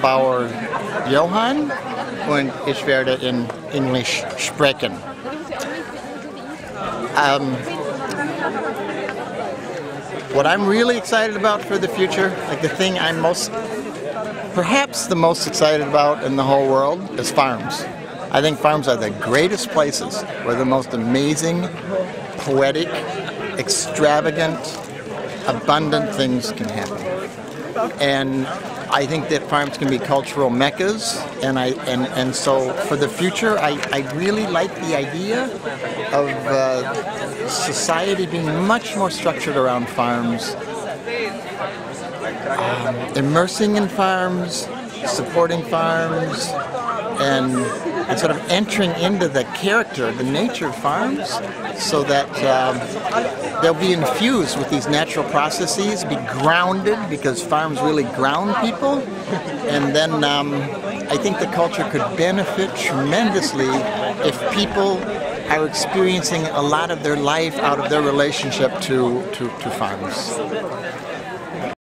Bauer Johann und ich werde in Englisch sprechen. Um, what I'm really excited about for the future, like the thing I'm most, perhaps the most excited about in the whole world, is farms. I think farms are the greatest places where the most amazing, poetic, extravagant, abundant things can happen. And I think that farms can be cultural meccas, and I and, and so for the future, I, I really like the idea of uh, society being much more structured around farms, um, immersing in farms, supporting farms, and, and sort of entering into the character, the nature of farms, so that um, they'll be infused with these natural processes, be grounded because farms really ground people, and then um, I think the culture could benefit tremendously if people are experiencing a lot of their life out of their relationship to, to, to farms.